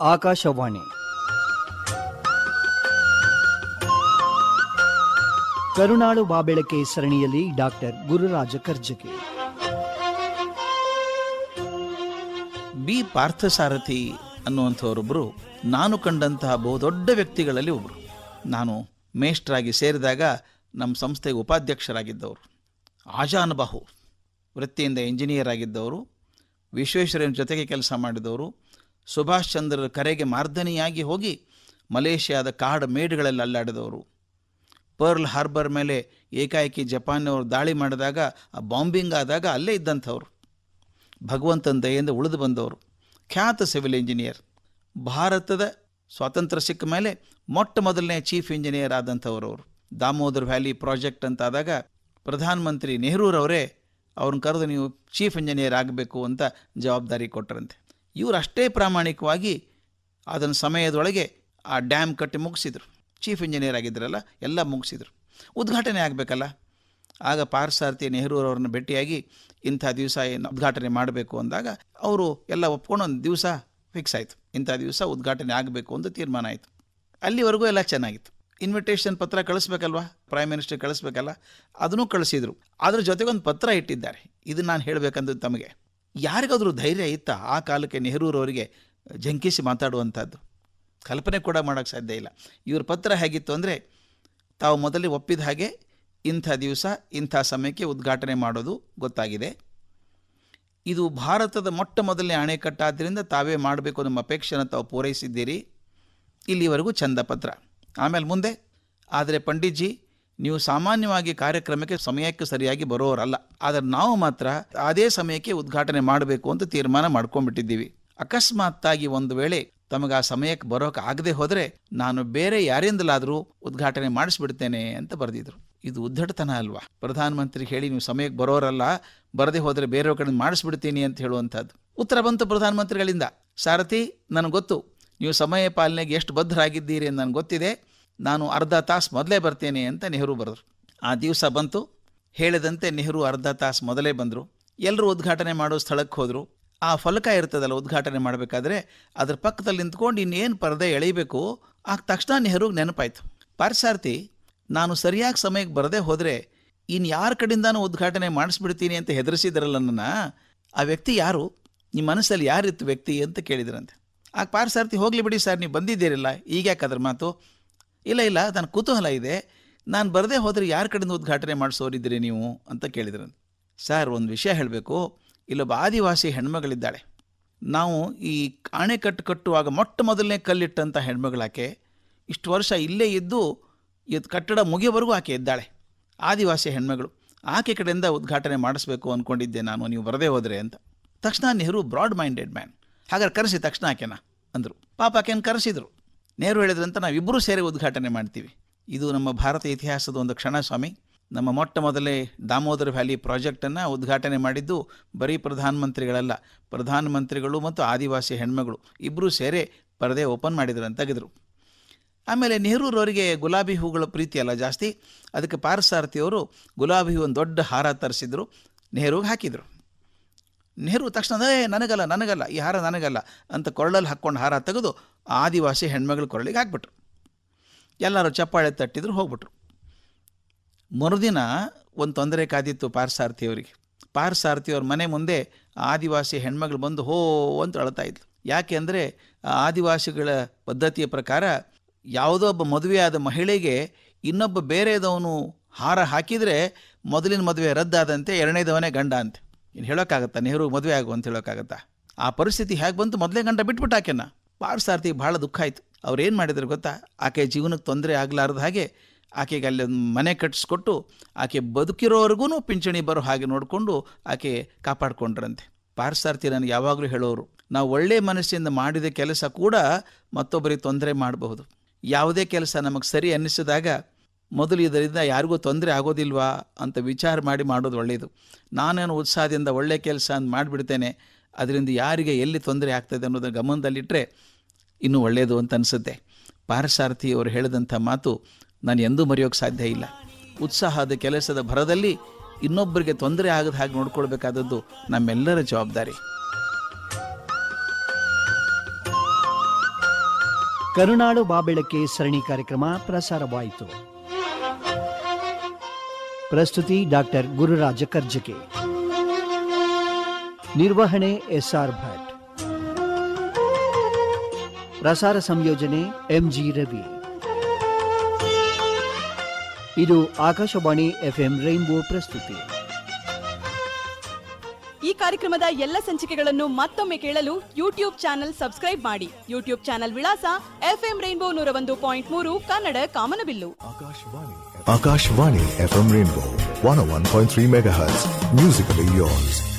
ಆಕಾಶವಾಣಿ. ಕರುಣಾಳು ಬಾಬೆಳಕೆ ಸರಣಿಯಲ್ಲಿ ಡಾಕ್ಟರ್ ಗುರುರಾಜ ಕರ್ಜಗಿ ಬಿ ಪಾರ್ಥಸಾರಥಿ ಅನ್ನುವಂಥವರೊಬ್ಬರು ನಾನು ಕಂಡಂತಹ ಬಹುದೊಡ್ಡ ವ್ಯಕ್ತಿಗಳಲ್ಲಿ ಒಬ್ಬರು ನಾನು ಮೇಷ್ಟ್ರಾಗಿ ಸೇರಿದಾಗ ನಮ್ಮ ಸಂಸ್ಥೆಗೆ ಉಪಾಧ್ಯಕ್ಷರಾಗಿದ್ದವರು. ಆಜಾನುಬಾಹು, ವೃತ್ತಿಯಿಂದ ಇಂಜಿನಿಯರ್ ಆಗಿದ್ದವರು ವಿಶ್ವೇಶ್ವರಯ್ಯನ ಜೊತೆಗೆ ಕೆಲಸ ಮಾಡಿದವರು ಸುಭಾಷ್ ಚಂದ್ರರ ಕರೆಗೆ ಮಾರ್ದನಿಯಾಗಿ ಹೋಗಿ ಮಲೇಷ್ಯಾದ ಕಾಡು ಮೇಡುಗಳಲ್ಲಿ ಅಲ್ಲಾಡಿದವರು. ಪರ್ಲ್ ಹಾರ್ಬರ್ ಮೇಲೆ ಏಕಾಏಕಿ ಜಪಾನ್ನವರು ದಾಳಿ ಮಾಡಿದಾಗ ಆ ಬಾಂಬಿಂಗ್ ಆದಾಗ ಅಲ್ಲೇ ಇದ್ದಂಥವ್ರು. ಭಗವಂತನ ದಯೆಯಿಂದ ಉಳಿದು ಬಂದವರು. ಖ್ಯಾತ ಸಿವಿಲ್ ಇಂಜಿನಿಯರ್ ಭಾರತದ ಸ್ವಾತಂತ್ರ್ಯ ಸಿಕ್ಕ ಮೇಲೆ ಮೊಟ್ಟ ಮೊದಲನೇ ಚೀಫ್ ಇಂಜಿನಿಯರ್ ಆದಂಥವ್ರು ಅವರು. ದಾಮೋದರ್ ವ್ಯಾಲಿ ಪ್ರಾಜೆಕ್ಟ್ ಅಂತಾದಾಗ ಪ್ರಧಾನಮಂತ್ರಿ ನೆಹರೂರವರೇ, ಅವ್ರನ್ನ ಕರೆದು ನೀವು ಚೀಫ್ ಇಂಜಿನಿಯರ್ ಆಗಬೇಕು ಅಂತ ಜವಾಬ್ದಾರಿ ಕೊಟ್ಟರಂತೆ. ಇವರು ಅಷ್ಟೇ ಪ್ರಾಮಾಣಿಕವಾಗಿ ಅದನ್ನು ಸಮಯದೊಳಗೆ ಆ ಡ್ಯಾಮ್ ಕಟ್ಟಿ ಮುಗಿಸಿದರು. ಚೀಫ್ ಇಂಜಿನಿಯರ್ ಆಗಿದ್ರಲ್ಲ, ಎಲ್ಲ ಮುಗಿಸಿದರು. ಉದ್ಘಾಟನೆ ಆಗಬೇಕಲ್ಲ? ಆಗ ಪಾರ್ಸಾರ್ಥಿ ನೆಹರೂರವ್ರನ್ನ ಭೇಟಿಯಾಗಿ ಇಂಥ ದಿವಸ ಏನು ಉದ್ಘಾಟನೆ ಮಾಡಬೇಕು ಅಂದಾಗ ಅವರು ಎಲ್ಲ ಒಪ್ಕೊಂಡು ಒಂದು ದಿವಸ ಫಿಕ್ಸ್ ಆಯಿತು. ಇಂಥ ದಿವಸ ಉದ್ಘಾಟನೆ ಆಗಬೇಕು ಅಂತ ತೀರ್ಮಾನ ಆಯಿತು. ಅಲ್ಲಿವರೆಗೂ ಎಲ್ಲ ಚೆನ್ನಾಗಿತ್ತು. ಇನ್ವಿಟೇಷನ್ ಪತ್ರ ಕಳಿಸ್ಬೇಕಲ್ವಾ? Prime minister ಕಳಿಸ್ಬೇಕಲ್ಲ? ಅದನ್ನು ಕಳಿಸಿದರು. ಅದ್ರ ಜೊತೆಗೆ ಒಂದು ಪತ್ರ ಇಟ್ಟಿದ್ದಾರೆ. ಇದು ನಾನು ಹೇಳಬೇಕಂದು ತಮಗೆ. ಯಾರಿಗಾದ್ರೂ ಧೈರ್ಯ ಇತ್ತ ಆ ಕಾಲಕ್ಕೆ ನೆಹರೂರವರಿಗೆ ಜಂಕಿಸಿ ಮಾತಾಡುವಂಥದ್ದು? ಕಲ್ಪನೆ ಕೂಡ ಮಾಡೋಕ್ಕೆ ಸಾಧ್ಯ ಇಲ್ಲ. ಇವ್ರ ಪತ್ರ ಹೇಗಿತ್ತು ಅಂದರೆ, ತಾವು ಮೊದಲೇ ಒಪ್ಪಿದ ಹಾಗೆ ಇಂಥ ದಿವಸ, ಇಂಥ ಸಮಯಕ್ಕೆ ಉದ್ಘಾಟನೆ ಮಾಡೋದು ಗೊತ್ತಾಗಿದೆ. ಇದು ಭಾರತದ ಮೊಟ್ಟ ಮೊದಲನೇ ಅಣೆಕಟ್ಟಾದ್ದರಿಂದ ತಾವೇ ಮಾಡಬೇಕು ನಮ್ಮ ಅಪೇಕ್ಷೆಯನ್ನು ತಾವು ಪೂರೈಸಿದ್ದೀರಿ. ಇಲ್ಲಿವರೆಗೂ ಚಂದ ಪತ್ರ. ಆಮೇಲೆ ಮುಂದೆ, ಆದರೆ ಪಂಡಿತ್ಜಿ ನೀವು ಸಾಮಾನ್ಯವಾಗಿ ಕಾರ್ಯಕ್ರಮಕ್ಕೆ ಸಮಯಕ್ಕೆ ಸರಿಯಾಗಿ ಬರೋರಲ್ಲ. ಆದರೆ ನಾವು ಮಾತ್ರ ಅದೇ ಸಮಯಕ್ಕೆ ಉದ್ಘಾಟನೆ ಮಾಡಬೇಕು ಅಂತ ತೀರ್ಮಾನ ಮಾಡ್ಕೊಂಡ್ಬಿಟ್ಟಿದ್ದೀವಿ. ಅಕಸ್ಮಾತ್ತಾಗಿ ಒಂದು ವೇಳೆ ತಮಗೆ ಆ ಸಮಯಕ್ಕೆ ಬರೋಕೆ ಆಗದೆ ಹೋದರೆ ನಾನು ಬೇರೆ ಯಾರಿಂದಲಾದರೂ ಉದ್ಘಾಟನೆ ಮಾಡಿಸ್ಬಿಡ್ತೇನೆ ಅಂತ ಬರೆದಿದ್ರು. ಇದು ಉದ್ದಟತನ ಅಲ್ವಾ? ಪ್ರಧಾನಮಂತ್ರಿ ಹೇಳಿ ನೀವು ಸಮಯಕ್ಕೆ ಬರೋರಲ್ಲ, ಬರದೇ ಹೋದರೆ ಬೇರೆಯವ್ರ ಕಡೆ ಮಾಡಿಸ್ಬಿಡ್ತೀನಿ ಅಂತ ಹೇಳುವಂಥದ್ದು. ಉತ್ತರ ಬಂತು ಪ್ರಧಾನಮಂತ್ರಿಗಳಿಂದ ಸಾರಥಿ, ನನಗೆ ಗೊತ್ತು, ನೀವು ಸಮಯ ಪಾಲನೆಗೆ ಎಷ್ಟು ಬದ್ಧರಾಗಿದ್ದೀರಿ ಅಂತ ನನಗೆ ಗೊತ್ತಿದೆ. ನಾನು ಅರ್ಧ ತಾಸು ಮೊದಲೇ ಬರ್ತೇನೆ ಅಂತ ನೆಹರು ಬರೆದರು. ಆ ದಿವಸ ಬಂತು. ಹೇಳಿದಂತೆ ನೆಹರು ಅರ್ಧ ತಾಸು ಮೊದಲೇ ಬಂದರು. ಎಲ್ಲರೂ ಉದ್ಘಾಟನೆ ಮಾಡೋ ಸ್ಥಳಕ್ಕೆ ಹೋದರು. ಆ ಫಲಕ ಇರ್ತದಲ್ಲ ಉದ್ಘಾಟನೆ ಮಾಡಬೇಕಾದ್ರೆ ಅದ್ರ ಪಕ್ಕದಲ್ಲಿ ನಿಂತ್ಕೊಂಡು ಇನ್ನೇನು ಪರದೆ ಎಳೀಬೇಕು ಆ ತಕ್ಷಣ ನೆಹರುಗೆ ನೆನಪಾಯಿತು. ಪಾರ್ಸಾರ್ಥಿ, ನಾನು ಸರಿಯಾಗಿ ಸಮಯಕ್ಕೆ ಬರದೇ ಹೋದರೆ ಇನ್ನು ಯಾರ ಕಡೆಯಿಂದಾನು ಉದ್ಘಾಟನೆ ಮಾಡಿಸ್ಬಿಡ್ತೀನಿ ಅಂತ ಹೆದರಿಸಿದ್ರಲ್ಲ ನನ್ನ? ಆ ವ್ಯಕ್ತಿ ಯಾರು? ನಿಮ್ಮ ಮನಸ್ಸಲ್ಲಿ ಯಾರಿತ್ತು ವ್ಯಕ್ತಿ ಅಂತ ಕೇಳಿದ್ರಂತೆ. ಆಗ ಪಾರ್ಸಾರ್ಥಿ, ಹೋಗಲಿ ಬಿಡಿ ಸರ್, ನೀವು ಬಂದಿದ್ದೀರಲ್ಲ. ಈಗ ಯಾಕೆ ಅದ್ರ ಮಾತು? ಇಲ್ಲ ಇಲ್ಲ ನನ್ನ ಕುತೂಹಲ ಇದೆ. ನಾನು ಬರದೇ ಹೋದರೆ ಯಾರ ಕಡೆಯಿಂದ ಉದ್ಘಾಟನೆ ಮಾಡಿಸೋರಿದ್ದೀರಿ ನೀವು? ಅಂತ ಕೇಳಿದ್ರು ಸರ್, ಒಂದು ವಿಷಯ ಹೇಳಬೇಕು. ಇಲ್ಲೊಬ್ಬ ಆದಿವಾಸಿ ಹೆಣ್ಮಗಳಿದ್ದಾಳೆ. ನಾವು ಈ ಅಣೆಕಟ್ಟು ಕಟ್ಟುವಾಗ ಮೊಟ್ಟ ಮೊದಲನೇ ಕಲ್ಲಿಟ್ಟಂಥ ಹೆಣ್ಮಗಳಾಕೆ, ಇಷ್ಟು ವರ್ಷ ಇಲ್ಲೇ ಇದ್ದು ಇದು ಕಟ್ಟಡ ಮುಗಿಯೋವರೆಗೂ ಆಕೆ ಇದ್ದಾಳೆ. ಆದಿವಾಸಿ ಹೆಣ್ಮಗಳು, ಆಕೆ ಕಡೆಯಿಂದ ಉದ್ಘಾಟನೆ ಮಾಡಿಸ್ಬೇಕು ಅಂದ್ಕೊಂಡಿದ್ದೆ ನಾನು, ನೀವು ಬರದೇ ಹೋದರೆ ಅಂತ. ತಕ್ಷಣ ನೆಹರು, ಬ್ರಾಡ್ ಮೈಂಡೆಡ್ ಮ್ಯಾನ್. ಹಾಗಾದ್ರೆ ಕರೆಸಿ ತಕ್ಷಣ ಆಕೆನ ಅಂದರು. ಪಾಪ ಆಕೆನ ಕರೆಸಿದರು. ನೆಹರು ಹೇಳಿದ್ರಂತ ನಾವಿಬ್ಬರೂ ಸೇರಿ ಉದ್ಘಾಟನೆ ಮಾಡ್ತೀವಿ. ಇದು ನಮ್ಮ ಭಾರತ ಇತಿಹಾಸದ ಒಂದು ಕ್ಷಣ ಸ್ವಾಮಿ. ನಮ್ಮ ಮೊಟ್ಟ ಮೊದಲೇ ದಾಮೋದರ ವ್ಯಾಲಿ ಪ್ರಾಜೆಕ್ಟನ್ನು ಉದ್ಘಾಟನೆ ಮಾಡಿದ್ದು ಬರೀ ಪ್ರಧಾನಮಂತ್ರಿಗಳಲ್ಲ, ಪ್ರಧಾನಮಂತ್ರಿಗಳು ಮತ್ತು ಆದಿವಾಸಿ ಹೆಣ್ಮಗಳು ಇಬ್ಬರೂ ಸೇರಿ ಪರದೆ ಓಪನ್ ಮಾಡಿದ್ರು ಅಂತ ತೆಗೆದರು. ಆಮೇಲೆ ನೆಹರೂರವರಿಗೆ ಗುಲಾಬಿ ಹೂಗಳ ಪ್ರೀತಿ ಅಲ್ಲ ಜಾಸ್ತಿ. ಅದಕ್ಕೆ ಪಾರಸಾರಥಿಯವರು ಗುಲಾಬಿ ಹೂ ಒಂದು ದೊಡ್ಡ ಹಾರ ತರಿಸಿದ್ರು, ನೆಹರುಗೆ ಹಾಕಿದರು. ನೆಹರು ತಕ್ಷಣ, ಏ, ನನಗಲ್ಲ ನನಗಲ್ಲ, ಈ ಹಾರ ನನಗಲ್ಲ ಅಂತ ಕೊರಳಲ್ಲಿ ಹಾಕ್ಕೊಂಡು ಹಾರ ತೆಗೆದು ಆದಿವಾಸಿ ಹೆಣ್ಮಗಳ ಕೊರಳಿಗೆ ಹಾಕ್ಬಿಟ್ರು. ಎಲ್ಲರೂ ಚಪ್ಪಾಳೆ ತಟ್ಟಿದ್ರು, ಹೋಗ್ಬಿಟ್ರು. ಮರುದಿನ ಒಂದು ತೊಂದರೆ ಕಾದಿತ್ತು ಪಾರ್ಸಾರ್ಥಿಯವರಿಗೆ. ಪಾರ್ಸಾರ್ಥಿಯವ್ರ ಮನೆ ಮುಂದೆ ಆದಿವಾಸಿ ಹೆಣ್ಮಗಳು ಬಂದು ಹೋ ಅಂತ ಅಳ್ತಾ ಇದ್ಲು. ಯಾಕೆ ಅಂದರೆ ಆದಿವಾಸಿಗಳ ಪದ್ಧತಿಯ ಪ್ರಕಾರ ಯಾವುದೋ ಒಬ್ಬ ಮದುವೆಯಾದ ಮಹಿಳೆಗೆ ಇನ್ನೊಬ್ಬ ಬೇರೆದವನು ಹಾರ ಹಾಕಿದರೆ ಮೊದಲಿನ ಮದುವೆ ರದ್ದಾದಂತೆ ಎರಡನೇದವನೇ ಗಂಡ ಅಂತೆ. ಇನ್ನು ಹೇಳೋಕ್ಕಾಗತ್ತಾ ನೆಹರು ಮದುವೆ ಆಗು ಅಂತ ಹೇಳೋಕ್ಕಾಗತ್ತಾ ಆ ಪರಿಸ್ಥಿತಿ ಹೇಗೆ ಬಂತು? ಮೊದಲೇ ಗಂಡ ಬಿಟ್ಬಿಟ್ಟು ಆಕೆನ. ಪಾರ್ಸಾರ್ಥಿ ಭಾಳ ದುಃಖ ಆಯಿತು. ಅವ್ರೇನು ಮಾಡಿದ್ರು ಗೊತ್ತಾ? ಆಕೆ ಜೀವನಕ್ಕೆ ತೊಂದರೆ ಆಗಲಾರ್ದ ಹಾಗೆ ಆಕೆಗೆ ಅಲ್ಲಿ ಮನೆ ಕಟ್ಟಿಸ್ಕೊಟ್ಟು ಆಕೆ ಬದುಕಿರೋವರೆಗೂ ಪಿಂಚಣಿ ಬರೋ ಹಾಗೆ ನೋಡಿಕೊಂಡು ಆಕೆ ಕಾಪಾಡಿಕೊಂಡ್ರಂತೆ. ಪಾರ್ಸಾರ್ಥಿ ನನಗೆ ಯಾವಾಗಲೂ ಹೇಳೋರು, ನಾವು ಒಳ್ಳೆಯ ಮನಸ್ಸಿಂದ ಮಾಡಿದ ಕೆಲಸ ಕೂಡ ಮತ್ತೊಬ್ಬರಿಗೆ ತೊಂದರೆ ಮಾಡಬಹುದು. ಯಾವುದೇ ಕೆಲಸ ನಮಗೆ ಸರಿ ಅನ್ನಿಸಿದಾಗ ಮೊದಲು ಇದರಿಂದ ಯಾರಿಗೂ ತೊಂದರೆ ಆಗೋದಿಲ್ವಾ ಅಂತ ವಿಚಾರ ಮಾಡಿ ಮಾಡೋದು ಒಳ್ಳೆಯದು ನಾನೇನು ಉತ್ಸಾಹದಿಂದ ಒಳ್ಳೆಯ ಕೆಲಸ ಅಂತ ಮಾಡಿಬಿಡ್ತೇನೆ, ಅದರಿಂದ ಯಾರಿಗೆ ಎಲ್ಲಿ ತೊಂದರೆ ಆಗ್ತದೆ ಅನ್ನೋದನ್ನು ಗಮನದಲ್ಲಿಟ್ಟರೆ ಇನ್ನೂ ಒಳ್ಳೆಯದು ಅಂತ ಅನಿಸುತ್ತೆ. ಪಾರಸಾರಥಿ ಅವರು ಹೇಳಿದಂಥ ಮಾತು ನಾನು ಎಂದೂ ಮರೆಯೋಕ್ಕೆ ಸಾಧ್ಯ ಇಲ್ಲ. ಉತ್ಸಾಹದ ಕೆಲಸದ ಭರದಲ್ಲಿ ಇನ್ನೊಬ್ಬರಿಗೆ ತೊಂದರೆ ಆಗದ ಹಾಗೆ ನೋಡ್ಕೊಳ್ಬೇಕಾದದ್ದು ನಮ್ಮೆಲ್ಲರ ಜವಾಬ್ದಾರಿ. ಕರುನಾಡು ಬಾಬೆಳಕೆ ಸರಣಿ ಕಾರ್ಯಕ್ರಮ ಪ್ರಸಾರವಾಯಿತು. ಪ್ರಸ್ತುತಿ ಡಾಕ್ಟರ್ ಗುರುರಾಜ ಕರ್ಜಕೆ. ನಿರ್ವಹಣೆ ಎಸ್ಆರ್ ಭಟ್. ಪ್ರಸಾರ ಸಂಯೋಜನೆ ಎಂಜಿ ರವಿ. ಇದು ಆಕಾಶವಾಣಿ ಎಫ್ಎಂ ರೈನ್ಬೋ ಪ್ರಸ್ತುತಿ. ಈ ಕಾರ್ಯಕ್ರಮದ ಎಲ್ಲ ಸಂಚಿಕೆಗಳನ್ನು ಮತ್ತೊಮ್ಮೆ ಕೇಳಲು ಯೂಟ್ಯೂಬ್ ಚಾನೆಲ್ ಸಬ್ಸ್ಕ್ರೈಬ್ ಮಾಡಿ. ಯೂಟ್ಯೂಬ್ ಚಾನೆಲ್ ವಿಳಾಸ ಎಫ್ಎಂ ರೈನ್ಬೋ ನೂರ ಒಂದು ಪಾಯಿಂಟ್ ಮೂರು ಕನ್ನಡ ಕಾಮನಬಿಲ್ಲು. Akashvani FM Rainbow 101.3 MHz. Musically yours.